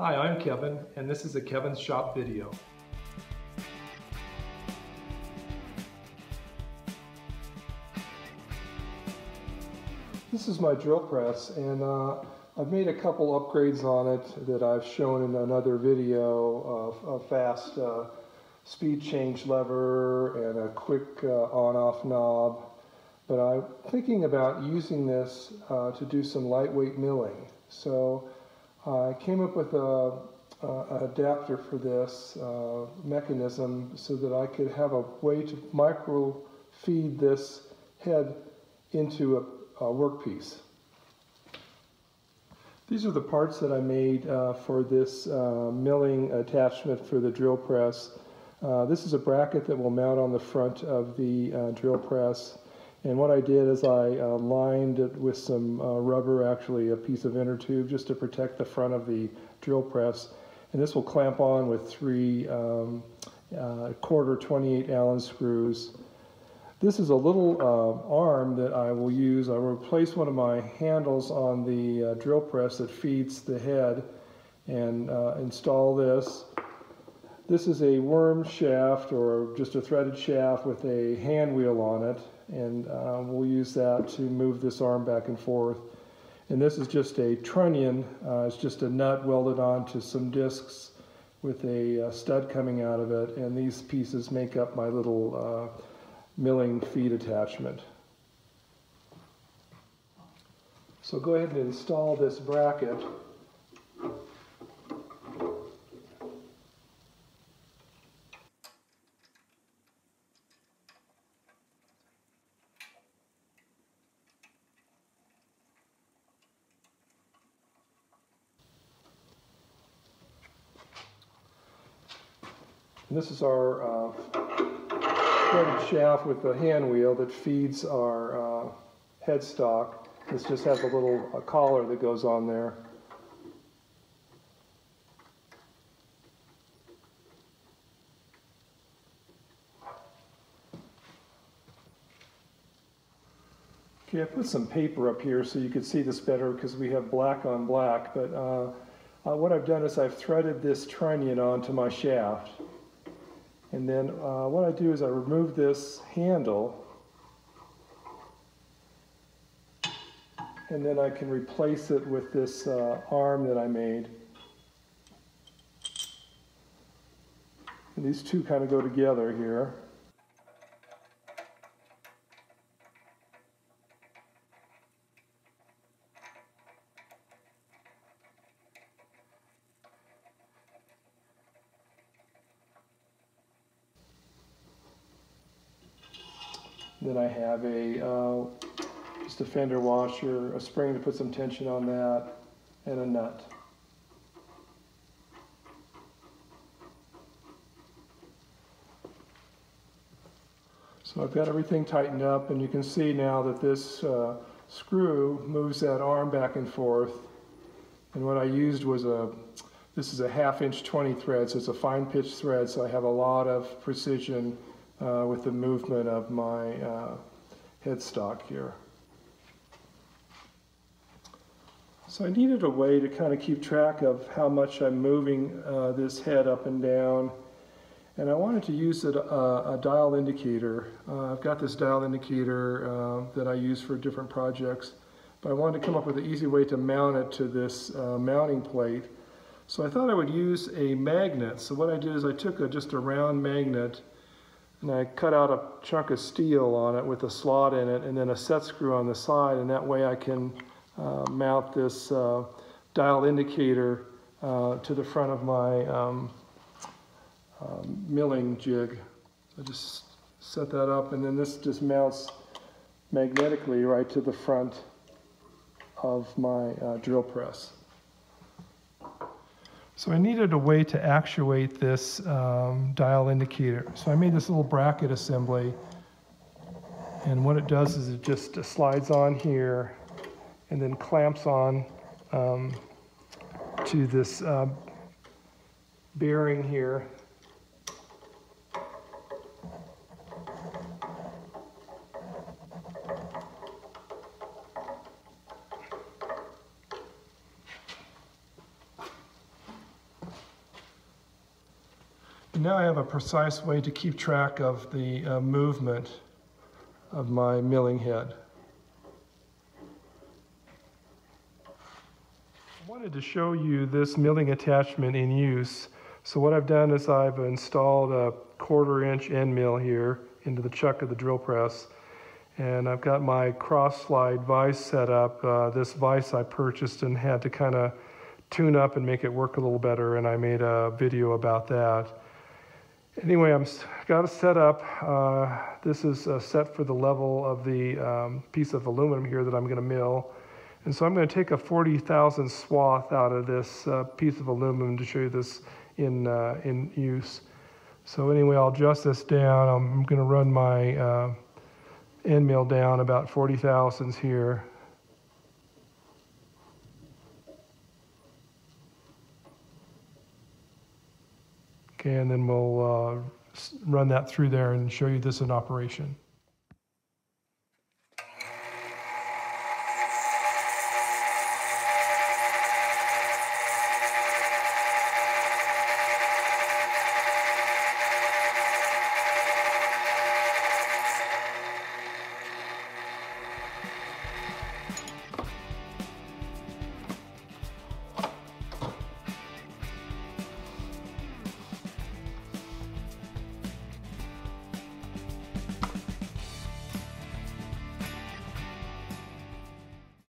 Hi, I'm Kevin, and this is a Kevin's Shop video. This is my drill press, and uh, I've made a couple upgrades on it that I've shown in another video of a fast uh, speed change lever and a quick uh, on-off knob. But I'm thinking about using this uh, to do some lightweight milling. So I came up with a, an adapter for this uh, mechanism so that I could have a way to micro feed this head into a uh, workpiece. These are the parts that I made uh, for this uh, milling attachment for the drill press. Uh, this is a bracket that will mount on the front of the uh, drill press. And what I did is I uh, lined it with some rubber, actually a piece of inner tube, just to protect the front of the drill press. And this will clamp on with three um, quarter 28 Allen screws. This is a little uh, arm that I will use. I will replace one of my handles on the uh, drill press that feeds the head and uh, install this. This is a worm shaft or just a threaded shaft with a hand wheel on it and uh, we'll use that to move this arm back and forth. And this is just a trunnion. Uh, it's just a nut welded onto some discs with a uh, stud coming out of it and these pieces make up my little milling feed attachment. So go ahead and install this bracket. And this is our uh, threaded shaft with the hand wheel that feeds our uh, headstock. This just has a little a collar that goes on there. Okay, I put some paper up here so you can see this better because we have black on black, but uh, uh, what I've done is I've threaded this trunnion onto my shaft. And then uh, what I do is I remove this handle and then I can replace it with this uh, arm that I made. And these two kind of go together here. Then I have a uh, just a fender washer, a spring to put some tension on that, and a nut. So I've got everything tightened up and you can see now that this uh, screw moves that arm back and forth. And what I used was a, this is a half inch 20 thread, so it's a fine pitch thread, so I have a lot of precision uh, with the movement of my uh, headstock here. So I needed a way to kind of keep track of how much I'm moving uh, this head up and down. And I wanted to use a, a, a dial indicator. Uh, I've got this dial indicator uh, that I use for different projects. But I wanted to come up with an easy way to mount it to this uh, mounting plate. So I thought I would use a magnet. So what I did is I took a, just a round magnet and I cut out a chunk of steel on it with a slot in it and then a set screw on the side and that way I can uh, mount this uh, dial indicator uh, to the front of my um, um, milling jig. I just set that up and then this just mounts magnetically right to the front of my uh, drill press. So I needed a way to actuate this um, dial indicator. So I made this little bracket assembly. And what it does is it just slides on here and then clamps on um, to this uh, bearing here Now I have a precise way to keep track of the uh, movement of my milling head. I wanted to show you this milling attachment in use. So what I've done is I've installed a quarter inch end mill here into the chuck of the drill press. And I've got my cross slide vise set up. Uh, this vise I purchased and had to kind of tune up and make it work a little better. And I made a video about that. Anyway, I'm got it set up. Uh, this is uh, set for the level of the um, piece of aluminum here that I'm going to mill. And so I'm going to take a 40,000 swath out of this uh, piece of aluminum to show you this in, uh, in use. So anyway, I'll adjust this down. I'm going to run my uh, end mill down about 40 thousandths here. And then we'll uh, run that through there and show you this in operation.